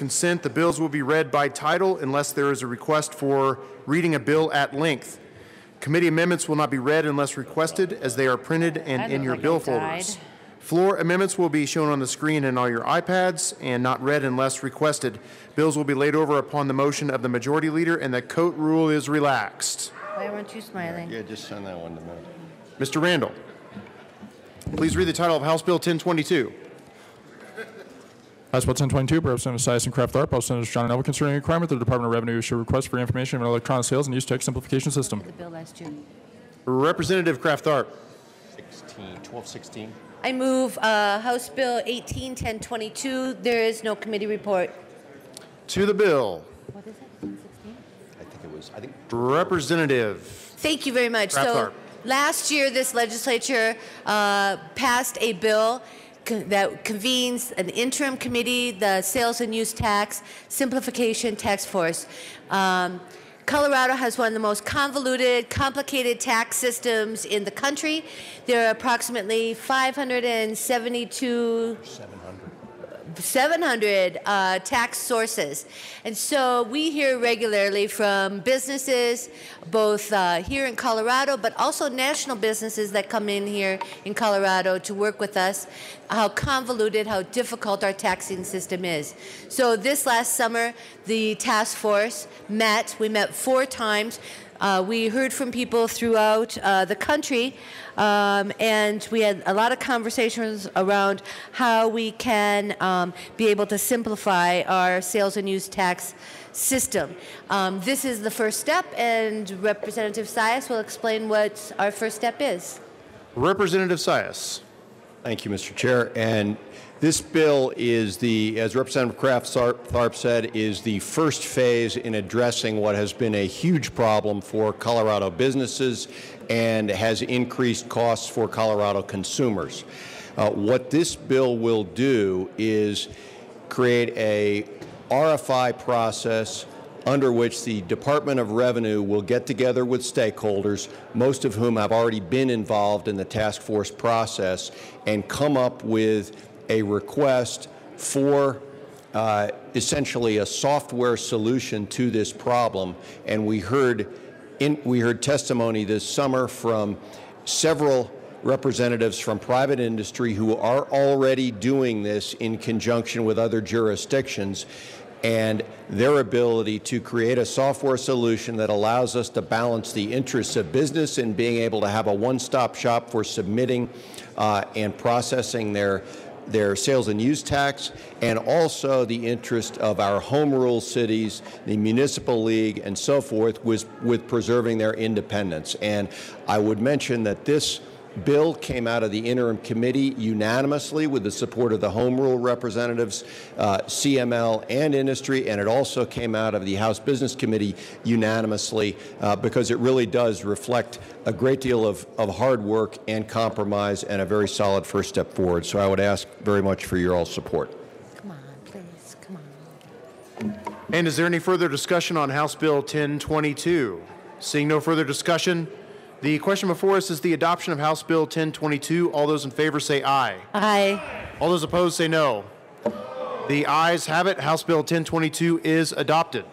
consent, the bills will be read by title unless there is a request for reading a bill at length. Committee amendments will not be read unless requested, as they are printed and in your like bill I folders. Floor amendments will be shown on the screen and all your iPads and not read unless requested. Bills will be laid over upon the motion of the majority leader, and the coat rule is relaxed. Why weren't you smiling? Yeah, just send that one to me. Mr. Randall, please read the title of House Bill 1022. House Bill 1022, by Representative Sias and Kraft Tharp, also Senators John and Elwood, concerning a requirement that the Department of Revenue issue a request for information of an electronic sales and use tax simplification system. The bill last June. Representative Kraft Tharp. 16, 1216. I move uh, House Bill 18, 1022. There is no committee report. To the bill, What is it? 116? I think it was, I think Representative. Thank you very much. Kraft So Tharp. last year, this legislature uh, passed a bill co- that convenes an interim committee, the Sales and Use Tax Simplification Task Force. Um, Colorado has one of the most convoluted, complicated tax systems in the country. There are approximately 572 700 uh, tax sources. And so we hear regularly from businesses, both uh, here in Colorado, but also national businesses that come in here in Colorado to work with us, how convoluted, how difficult our taxing system is. So this last summer, the task force met. We met four times. Uh, we heard from people throughout uh, the country, um, and we had a lot of conversations around how we can um, be able to simplify our sales and use tax system. Um, this is the first step, and Representative Sias will explain what our first step is. Representative Sias. Thank you, Mr. Chair. And this bill is the, as Representative Kraft Tharp said, is the first phase in addressing what has been a huge problem for Colorado businesses and has increased costs for Colorado consumers. Uh, what this bill will do is create a RFI process under which the Department of Revenue will get together with stakeholders, most of whom have already been involved in the task force process, and come up with a request for uh, essentially a software solution to this problem. And we heard, in, we heard testimony this summer from several representatives from private industry who are already doing this in conjunction with other jurisdictions and their ability to create a software solution that allows us to balance the interests of business in being able to have a one-stop shop for submitting uh, and processing their their sales and use tax, and also the interest of our home rule cities, the municipal league, and so forth, with, with preserving their independence. And I would mention that this bill came out of the interim committee unanimously with the support of the home rule representatives, uh, CML, and industry, and it also came out of the House Business Committee unanimously uh, because it really does reflect a great deal of, of hard work and compromise and a very solid first step forward. So I would ask very much for your all support. Come on, please, come on. And is there any further discussion on House Bill 1022? Seeing no further discussion, the question before us is the adoption of House Bill 1022. All those in favor say aye. Aye. All those opposed say no. The ayes have it. House Bill 1022 is adopted.